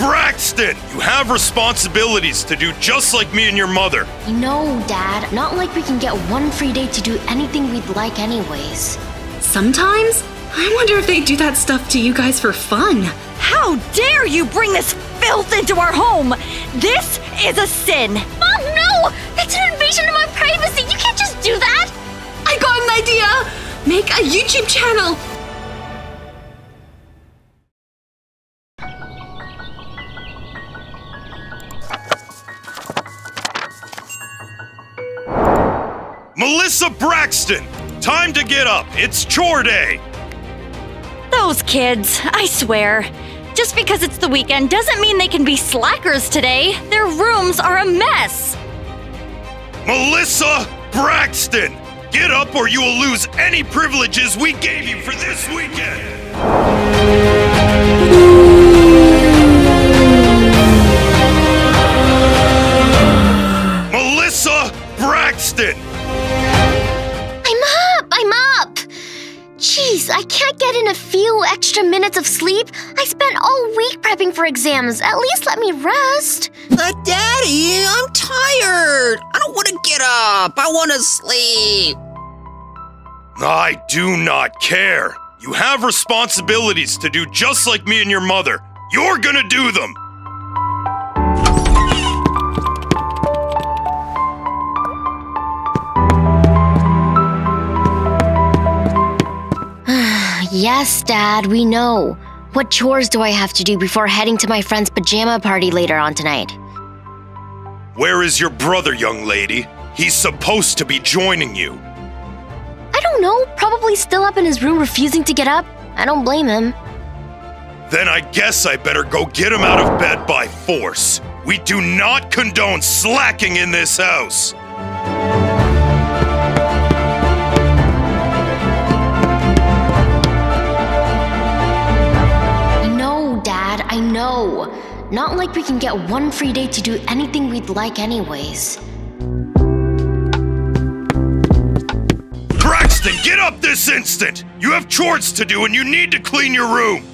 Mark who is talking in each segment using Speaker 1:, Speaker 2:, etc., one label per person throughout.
Speaker 1: Braxton, you have responsibilities to do just like me and your mother.
Speaker 2: No, Dad. Not like we can get one free day to do anything we'd like, anyways.
Speaker 3: Sometimes, I wonder if they do that stuff to you guys for fun.
Speaker 4: How dare you bring this filth into our home! This is a sin!
Speaker 2: Mom, no! That's an invasion of my privacy! You can't just do that!
Speaker 3: I got an idea! Make a YouTube channel!
Speaker 1: Melissa Braxton, time to get up. It's chore day.
Speaker 4: Those kids, I swear. Just because it's the weekend doesn't mean they can be slackers today. Their rooms are a mess.
Speaker 1: Melissa Braxton, get up or you will lose any privileges we gave you for this weekend.
Speaker 2: I get in a few extra minutes of sleep. I spent all week prepping for exams. At least let me rest.
Speaker 5: But Daddy, I'm tired. I don't want to get up. I want to sleep.
Speaker 1: I do not care. You have responsibilities to do just like me and your mother. You're gonna do them.
Speaker 2: Yes, Dad, we know. What chores do I have to do before heading to my friend's pajama party later on tonight?
Speaker 1: Where is your brother, young lady? He's supposed to be joining you.
Speaker 2: I don't know. Probably still up in his room refusing to get up. I don't blame him.
Speaker 1: Then I guess I better go get him out of bed by force. We do not condone slacking in this house.
Speaker 2: Not like we can get one free day to do anything we'd like, anyways.
Speaker 1: Braxton, get up this instant! You have chores to do and you need to clean your room.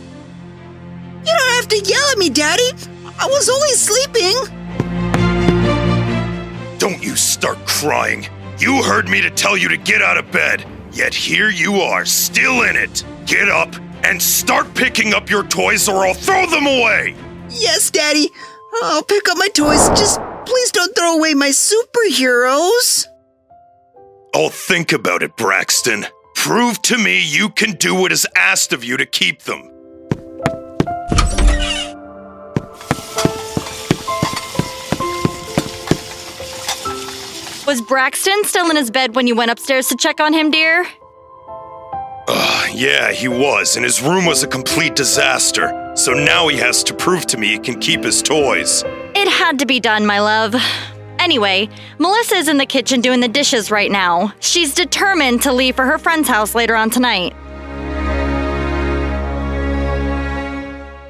Speaker 5: You don't have to yell at me, Daddy. I was only sleeping.
Speaker 1: Don't you start crying. You heard me to tell you to get out of bed, yet here you are, still in it. Get up and start picking up your toys or I'll throw them away.
Speaker 5: Yes, Daddy. I'll pick up my toys. Just please don't throw away my superheroes.
Speaker 1: Oh, think about it, Braxton. Prove to me you can do what is asked of you to keep them.
Speaker 4: Was Braxton still in his bed when you went upstairs to check on him, dear?
Speaker 1: Ah, yeah, he was, and his room was a complete disaster. So now he has to prove to me he can keep his toys.
Speaker 4: It had to be done, my love. Anyway, Melissa is in the kitchen doing the dishes right now. She's determined to leave for her friend's house later on tonight.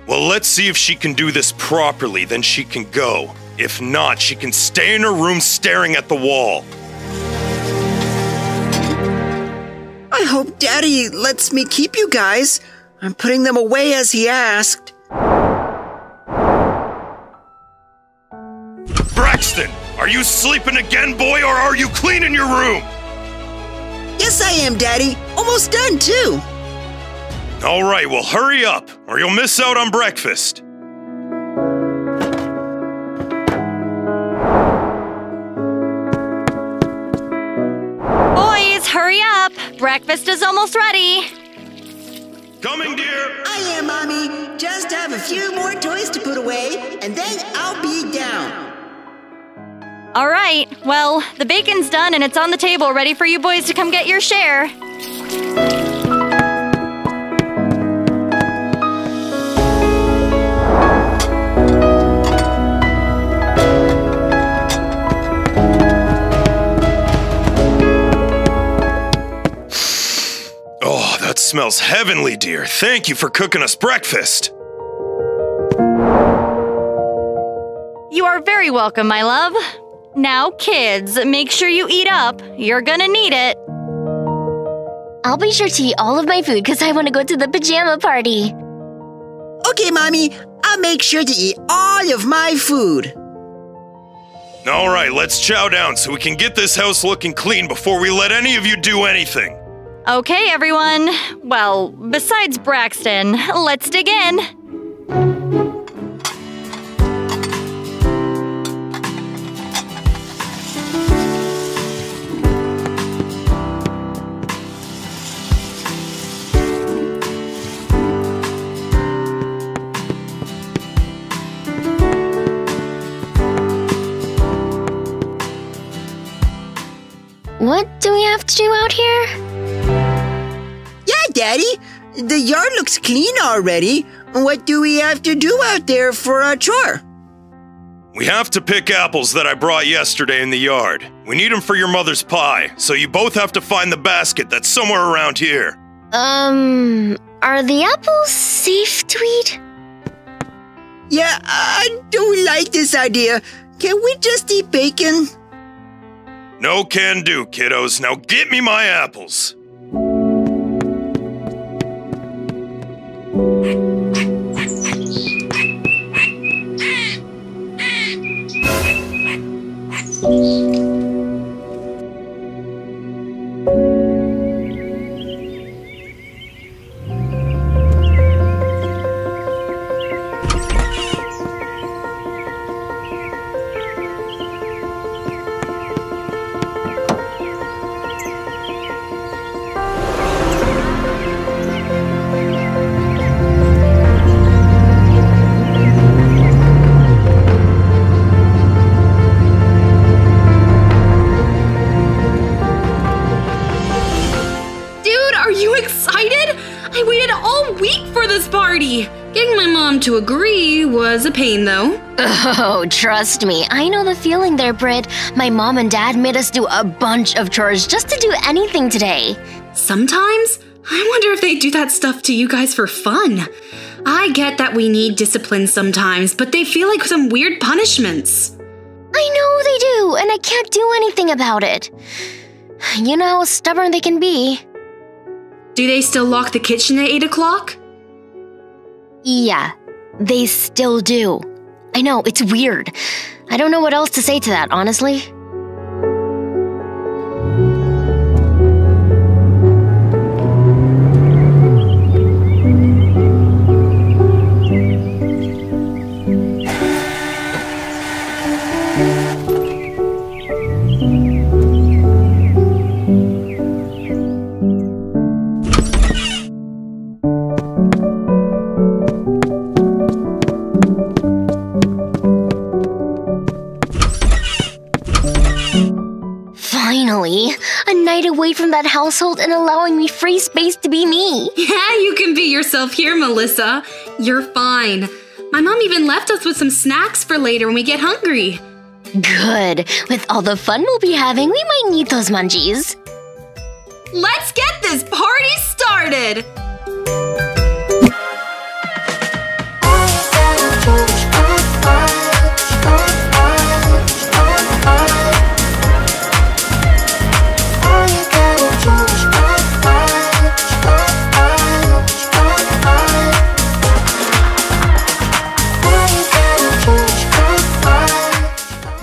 Speaker 1: Well, let's see if she can do this properly, then she can go. If not, she can stay in her room staring at the wall.
Speaker 5: Hope Daddy lets me keep you guys. I'm putting them away as he asked.
Speaker 1: Braxton, are you sleeping again, boy, or are you cleaning your room?
Speaker 5: Yes, I am, Daddy. Almost done, too.
Speaker 1: All right, well, hurry up, or you'll miss out on breakfast.
Speaker 4: Breakfast is almost ready.
Speaker 1: Coming, dear.
Speaker 5: I am, Mommy. Just have a few more toys to put away, and then I'll be down.
Speaker 4: All right, well, the bacon's done and it's on the table ready for you boys to come get your share.
Speaker 1: Smells heavenly, dear. Thank you for cooking us breakfast.
Speaker 4: You are very welcome, my love. Now, kids, make sure you eat up. You're gonna need it.
Speaker 2: I'll be sure to eat all of my food because I want to go to the pajama party.
Speaker 5: Okay, Mommy. I'll I'll make sure to eat all of my food.
Speaker 1: All right, let's chow down so we can get this house looking clean before we let any of you do anything.
Speaker 4: Okay, everyone. Well, besides Braxton, let's dig in.
Speaker 5: Already. What do we have to do out there for our chore?
Speaker 1: We have to pick apples that I brought yesterday in the yard. We need them for your mother's pie, so you both have to find the basket that's somewhere around here.
Speaker 2: Um, are the apples safe to eat?
Speaker 5: Yeah, I don't like this idea. Can we just eat bacon?
Speaker 1: No can do, kiddos. Now get me my apples.
Speaker 3: Was a pain, though.
Speaker 2: Oh, trust me, I know the feeling there, Britt. My mom and dad made us do a bunch of chores just to do anything today.
Speaker 3: Sometimes, I wonder if they do that stuff to you guys for fun. I get that we need discipline sometimes, but they feel like some weird punishments.
Speaker 2: I know they do, and I can't do anything about it. You know how stubborn they can be.
Speaker 3: Do they still lock the kitchen at 8 o'clock?
Speaker 2: Yeah, they still do. I know, it's weird. I don't know what else to say to that, honestly. That household and allowing me free space to be me.
Speaker 3: Yeah, you can be yourself here, Melissa. You're fine. My mom even left us with some snacks for later when we get hungry.
Speaker 2: Good. With all the fun we'll be having, we might need those munchies.
Speaker 3: Let's get this party started!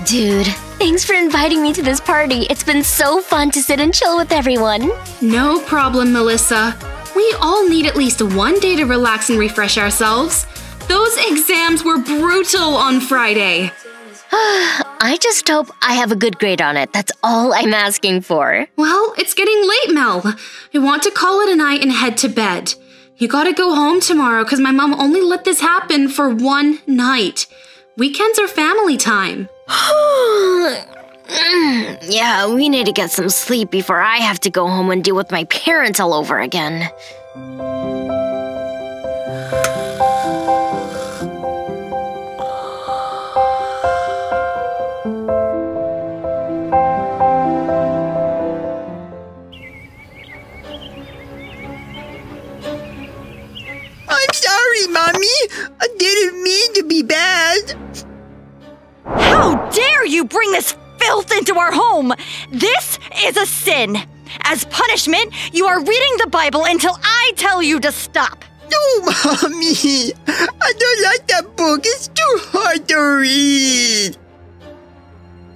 Speaker 2: Dude, thanks for inviting me to this party. It's been so fun to sit and chill with everyone.
Speaker 3: No problem, Melissa. We all need at least one day to relax and refresh ourselves. Those exams were brutal on Friday.
Speaker 2: I just hope I have a good grade on it. That's all I'm asking for.
Speaker 3: Well, it's getting late, Mel. I want to call it a night and head to bed. You gotta go home tomorrow because my mom only let this happen for one night. Weekends are family time.
Speaker 2: Yeah, we need to get some sleep before I have to go home and deal with my parents all over again.
Speaker 5: I'm sorry, Mommy. I didn't mean to be bad.
Speaker 4: How dare you bring this filth into our home? This is a sin. As punishment, you are reading the Bible until I tell you to stop.
Speaker 5: No, Mommy! I don't like that book. It's too hard to read.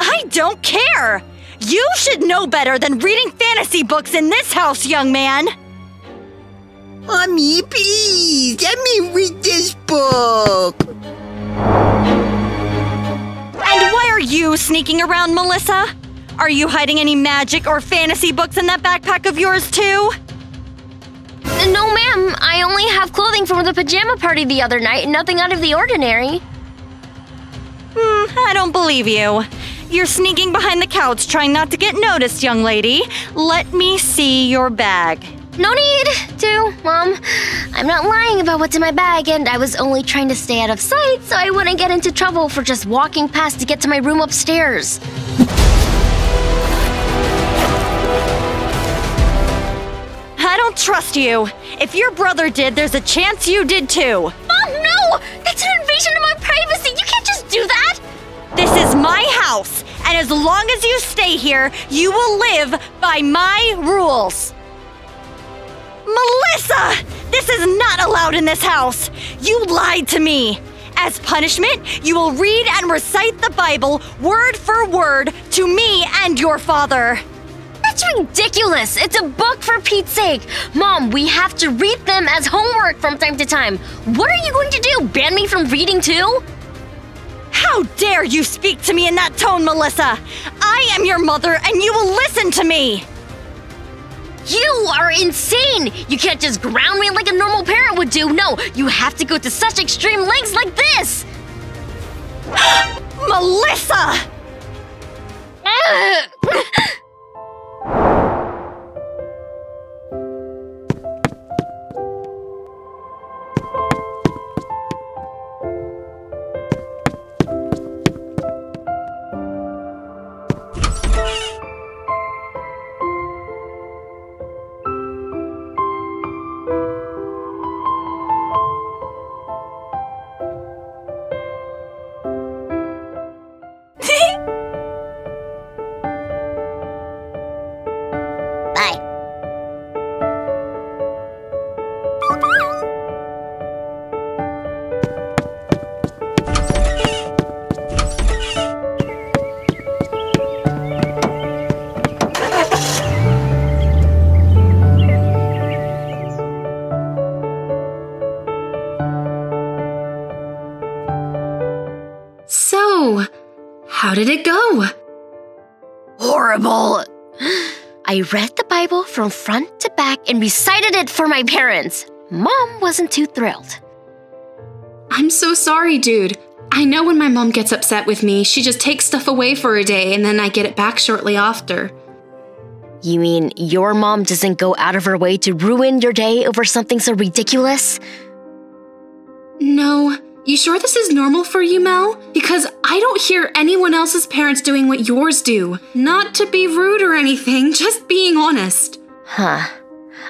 Speaker 4: I don't care! You should know better than reading fantasy books in this house, young man!
Speaker 5: Mommy, please, let me read this book.
Speaker 4: Are you sneaking around, Melissa? Are you hiding any magic or fantasy books in that backpack of yours, too?
Speaker 2: No, ma'am. I only have clothing from the pajama party the other night, nothing out of the ordinary.
Speaker 4: Hmm, I don't believe you. You're sneaking behind the couch trying not to get noticed, young lady. Let me see your bag.
Speaker 2: No need to, Mom. I'm not lying about what's in my bag, and I was only trying to stay out of sight so I wouldn't get into trouble for just walking past to get to my room upstairs.
Speaker 4: I don't trust you. If your brother did, there's a chance you did too.
Speaker 2: Mom, no! That's an invasion of my privacy! You can't just do that!
Speaker 4: This is my house, and as long as you stay here, you will live by my rules. Melissa! This is not allowed in this house! You lied to me! As punishment, you will read and recite the Bible word for word to me and your father.
Speaker 2: That's ridiculous! It's a book for Pete's sake! Mom, we have to read them as homework from time to time. What are you going to do? Ban me from reading too?
Speaker 4: How dare you speak to me in that tone, Melissa? I am your mother and you will listen to me!
Speaker 2: You are insane! You can't just ground me like a normal parent would do. No, you have to go to such extreme lengths like this!
Speaker 4: Melissa!
Speaker 2: I read the Bible from front to back and recited it for my parents. Mom wasn't too thrilled.
Speaker 3: I'm so sorry, dude. I know when my mom gets upset with me, she just takes stuff away for a day and then I get it back shortly after.
Speaker 2: You mean your mom doesn't go out of her way to ruin your day over something so ridiculous?
Speaker 3: No. You sure this is normal for you, Mel? Because I don't hear anyone else's parents doing what yours do. Not to be rude or anything, just being honest.
Speaker 2: Huh.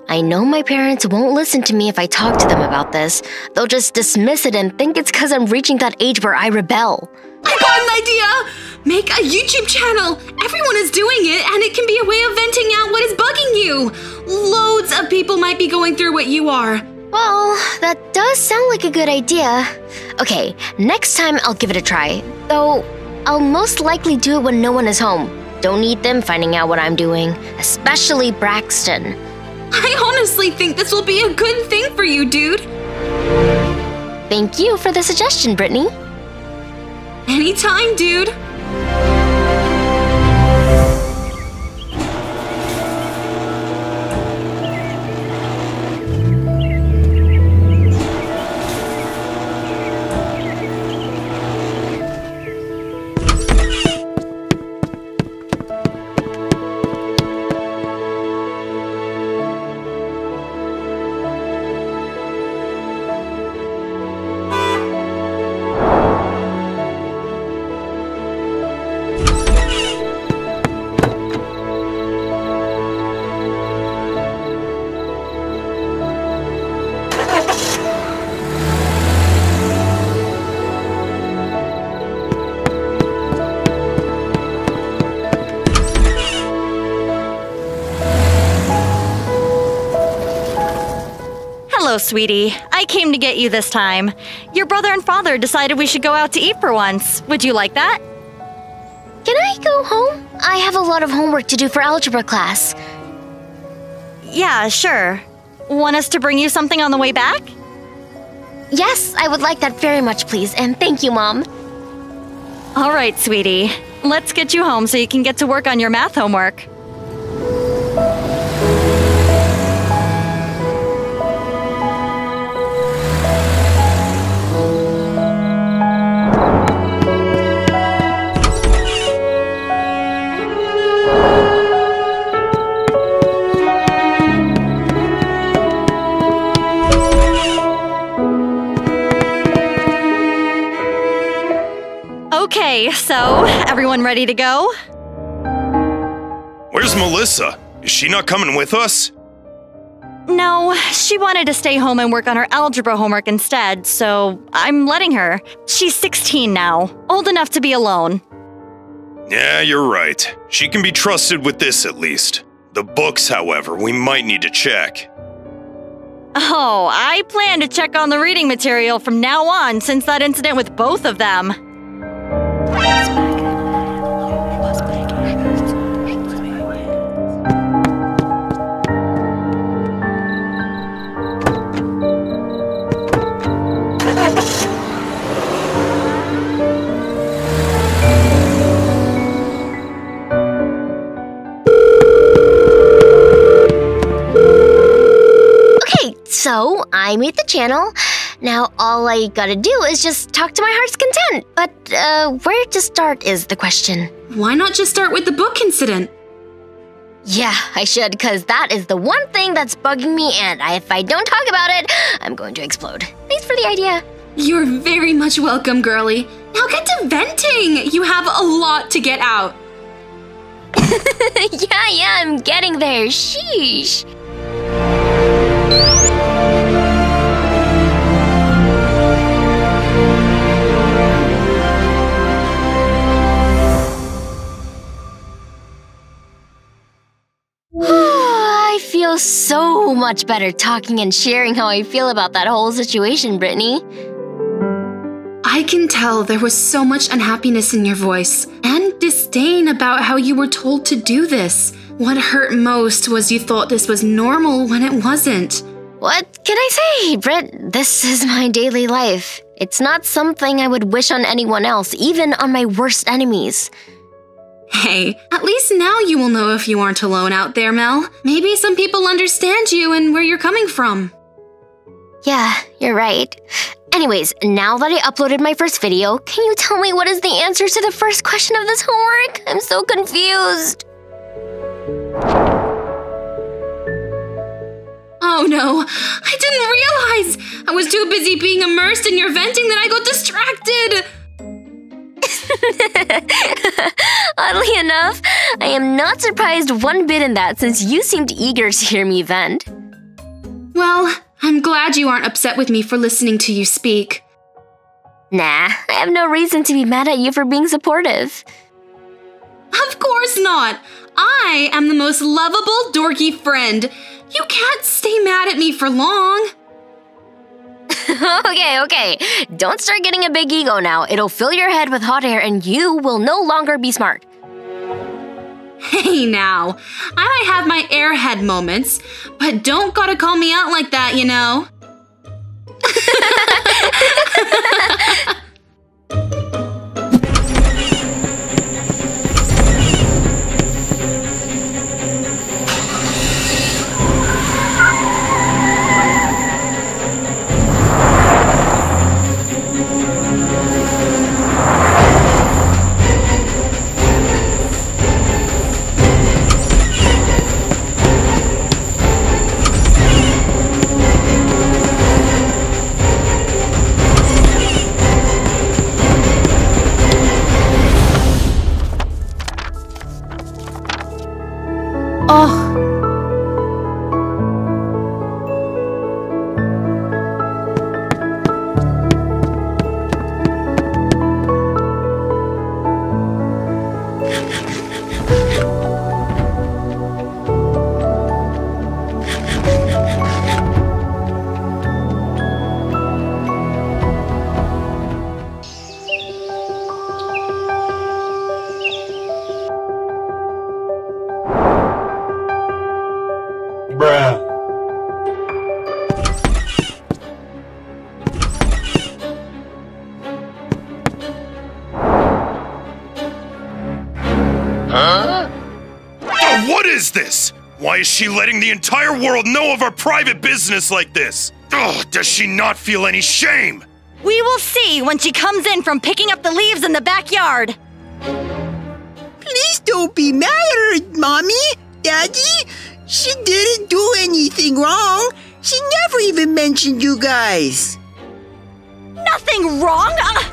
Speaker 2: I know my parents won't listen to me if I talk to them about this. They'll just dismiss it and think it's because I'm reaching that age where I rebel.
Speaker 3: I got an idea! Make a YouTube channel! Everyone is doing it, and it can be a way of venting out what is bugging you! Loads of people might be going through what you are.
Speaker 2: Well, that does sound like a good idea. Okay, next time I'll give it a try. Though, I'll most likely do it when no one is home. Don't need them finding out what I'm doing, especially Braxton.
Speaker 3: I honestly think this will be a good thing for you, dude.
Speaker 2: Thank you for the suggestion, Brittany.
Speaker 3: Anytime, dude.
Speaker 4: Sweetie. I came to get you this time. Your brother and father decided we should go out to eat for once. Would you like that?
Speaker 2: Can I go home? I have a lot of homework to do for algebra class.
Speaker 4: Yeah, sure. Want us to bring you something on the way back?
Speaker 2: Yes, I would like that very much, please, and thank you, Mom.
Speaker 4: All right, sweetie. Let's get you home so you can get to work on your math homework. Okay, so everyone ready to go?
Speaker 1: Where's Melissa? Is she not coming with us?
Speaker 4: No, she wanted to stay home and work on her algebra homework instead, so I'm letting her. She's 16 now, old enough to be alone.
Speaker 1: Yeah, you're right. She can be trusted with this at least. The books, however, we might need to check.
Speaker 4: Oh, I plan to check on the reading material from now on since that incident with both of them.
Speaker 2: So I made the channel. Now all I gotta do is just talk to my heart's content. But uh, where to start is the question.
Speaker 3: Why not just start with the book incident?
Speaker 2: Yeah, I should, because that is the one thing that's bugging me, and if I don't talk about it, I'm going to explode. Thanks for the idea.
Speaker 3: You're very much welcome, girlie. Now get to venting! You have a lot to get out.
Speaker 2: yeah, yeah, I'm getting there. Sheesh. I feel so much better talking and sharing how I feel about that whole situation, Brittany.
Speaker 3: I can tell there was so much unhappiness in your voice and disdain about how you were told to do this. What hurt most was you thought this was normal when it wasn't.
Speaker 2: What can I say, Britt? This is my daily life. It's not something I would wish on anyone else, even on my worst enemies.
Speaker 3: Hey, at least now you will know if you aren't alone out there, Mel. Maybe some people understand you and where you're coming from.
Speaker 2: Yeah, you're right. Anyways, now that I uploaded my first video, can you tell me what is the answer to the first question of this homework? I'm so confused.
Speaker 3: Oh no, I didn't realize! I was too busy being immersed in your venting that I got distracted!
Speaker 2: Oddly enough, I am not surprised one bit in that since you seemed eager to hear me vent.
Speaker 3: Well, I'm glad you aren't upset with me for listening to you speak.
Speaker 2: Nah, I have no reason to be mad at you for being supportive.
Speaker 3: Of course not! I am the most lovable, dorky friend. You can't stay mad at me for long.
Speaker 2: okay, okay. Don't start getting a big ego now. It'll fill your head with hot air and you will no longer be smart.
Speaker 3: Hey now, I might have my airhead moments, but don't gotta call me out like that, you know.
Speaker 1: this? Why is she letting the entire world know of our private business like this? Ugh, does she not feel any shame?
Speaker 4: We will see when she comes in from picking up the leaves in the backyard.
Speaker 5: Please don't be mad at Mommy, Daddy. She didn't do anything wrong. She never even mentioned you guys.
Speaker 4: Nothing wrong. Uh,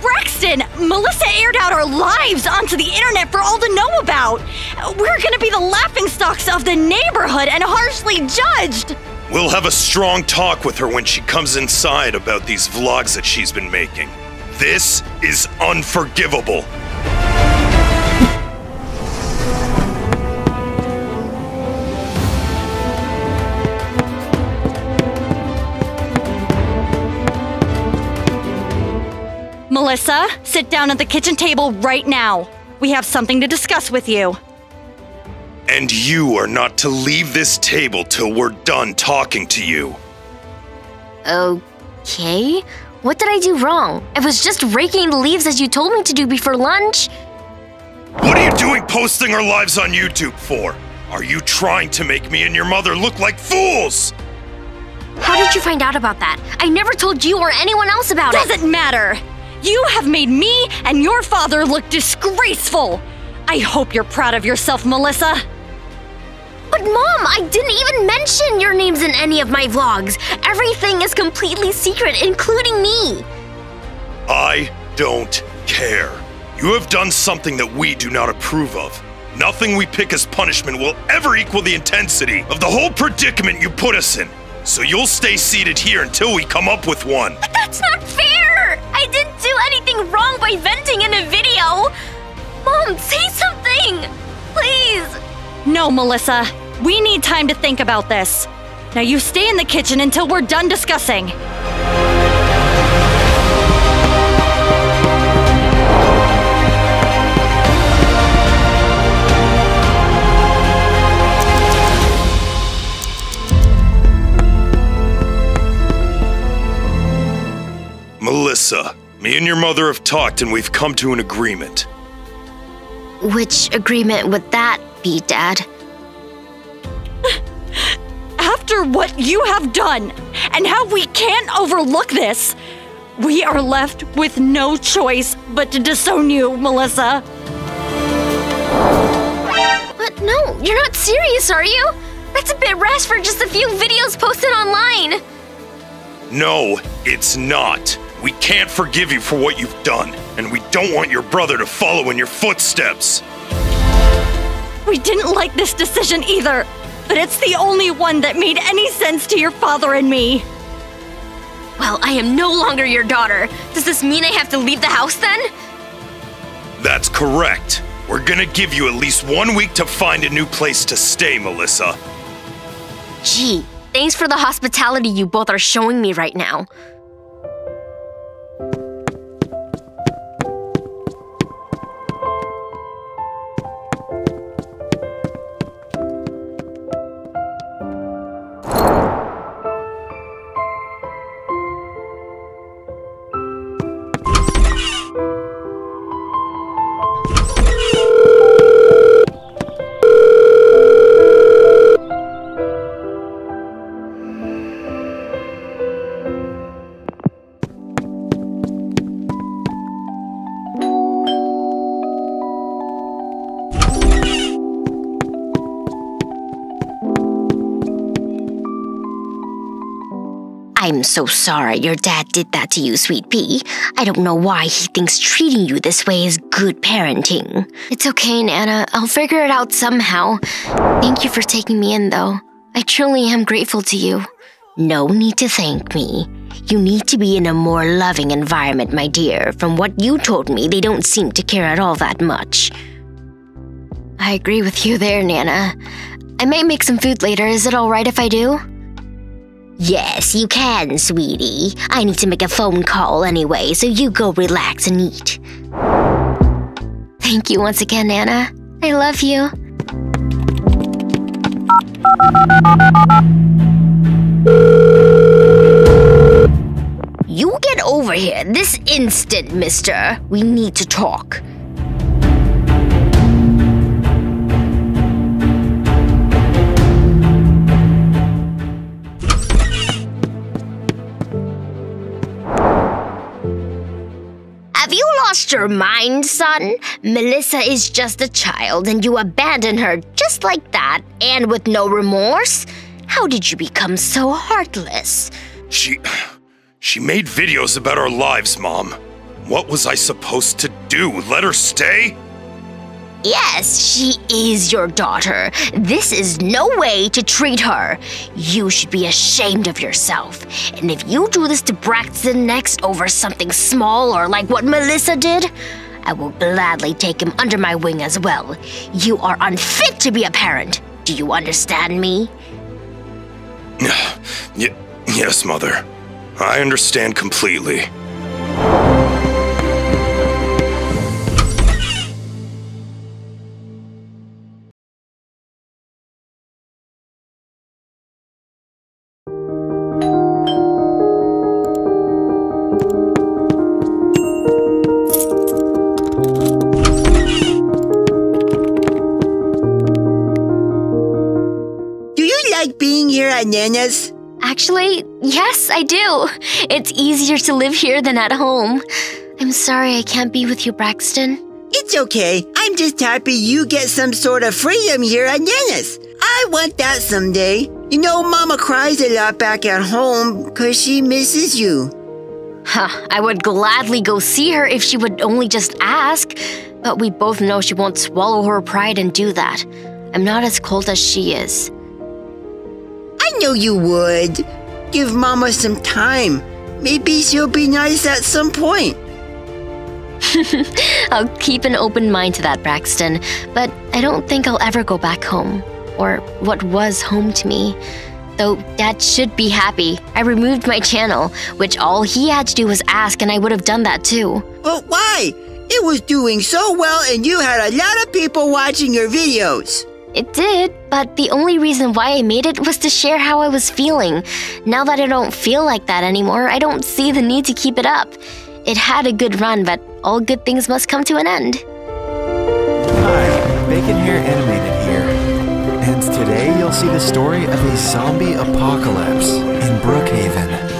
Speaker 4: Braxton, Melissa aired out our lives onto the internet for all to know about. We're gonna be the laughingstocks of the neighborhood and harshly judged.
Speaker 1: We'll have a strong talk with her when she comes inside about these vlogs that she's been making. This is unforgivable.
Speaker 4: Melissa, sit down at the kitchen table right now. We have something to discuss with you.
Speaker 1: And you are not to leave this table till we're done talking to you.
Speaker 2: Okay. What did I do wrong? I was just raking the leaves as you told me to do before lunch.
Speaker 1: What are you doing posting our lives on YouTube for? Are you trying to make me and your mother look like fools?
Speaker 2: How did you find out about that? I never told you or anyone else about it.
Speaker 4: Doesn't matter. You have made me and your father look disgraceful. I hope you're proud of yourself, Melissa.
Speaker 2: But mom, I didn't even mention your names in any of my vlogs. Everything is completely secret, including me.
Speaker 1: I don't care. You have done something that we do not approve of. Nothing we pick as punishment will ever equal the intensity of the whole predicament you put us in. So you'll stay seated here until we come up with one.
Speaker 2: But that's not fair! I didn't do anything wrong by venting in a video. Mom, say something! Please!
Speaker 4: No, Melissa. We need time to think about this. Now you stay in the kitchen until we're done discussing.
Speaker 1: Melissa, me and your mother have talked and we've come to an agreement.
Speaker 2: Which agreement would that be, Dad?
Speaker 4: After what you have done and how we can't overlook this, we are left with no choice but to disown you, Melissa.
Speaker 2: What? No, you're not serious, are you? That's a bit rash for just a few videos posted online.
Speaker 1: No, it's not. We can't forgive you for what you've done, and we don't want your brother to follow in your footsteps.
Speaker 4: We didn't like this decision either, but it's the only one that made any sense to your father and me.
Speaker 2: Well, I am no longer your daughter. Does this mean I have to leave the house then?
Speaker 1: That's correct. We're gonna give you at least one week to find a new place to stay, Melissa.
Speaker 2: Gee, thanks for the hospitality you both are showing me right now. So sorry your dad did that to you, Sweet Pea. I don't know why he thinks treating you this way is good parenting. It's okay, Nana. I'll figure it out somehow. Thank you for taking me in, though. I truly am grateful to you. No need to thank me. You need to be in a more loving environment, my dear. From what you told me, they don't seem to care at all that much. I agree with you there, Nana. I might make some food later. Is it alright if I do? Yes, you can, sweetie. I need to make a phone call anyway, so you go relax and eat. Thank you once again, Nana. I love you. You get over here this instant, mister. We need to talk. Lost your mind, son? Melissa is just a child and you abandon her just like that and with no remorse? How did you become so heartless?
Speaker 1: She. She made videos about our lives, Mom. What was I supposed to do? Let her stay?
Speaker 2: Yes, she is your daughter. This is no way to treat her. You should be ashamed of yourself. And if you do this to Braxton next over something small or like what Melissa did, I will gladly take him under my wing as well. You are unfit to be a parent. Do you understand me?
Speaker 1: Y- yes, Mother. I understand completely.
Speaker 2: Actually, yes, I do. It's easier to live here than at home. I'm sorry I can't be with you, Braxton.
Speaker 5: It's okay. I'm just happy you get some sort of freedom here at Nana's. I want that someday. You know, Mama cries a lot back at home because she misses you.
Speaker 2: Huh, I would gladly go see her if she would only just ask, but we both know she won't swallow her pride and do that. I'm not as cold as she is.
Speaker 5: I know you would. Give Mama some time. Maybe she'll be nice at some point.
Speaker 2: I'll keep an open mind to that, Braxton, but I don't think I'll ever go back home, or what was home to me. Though Dad should be happy. I removed my channel, which all he had to do was ask, and I would have done that too.
Speaker 5: But why? It was doing so well and you had a lot of people watching your videos.
Speaker 2: It did, but the only reason why I made it was to share how I was feeling. Now that I don't feel like that anymore, I don't see the need to keep it up. It had a good run, but all good things must come to an end.
Speaker 6: Hi, Bacon Hair Animated here. And today you'll see the story of a zombie apocalypse in Brookhaven.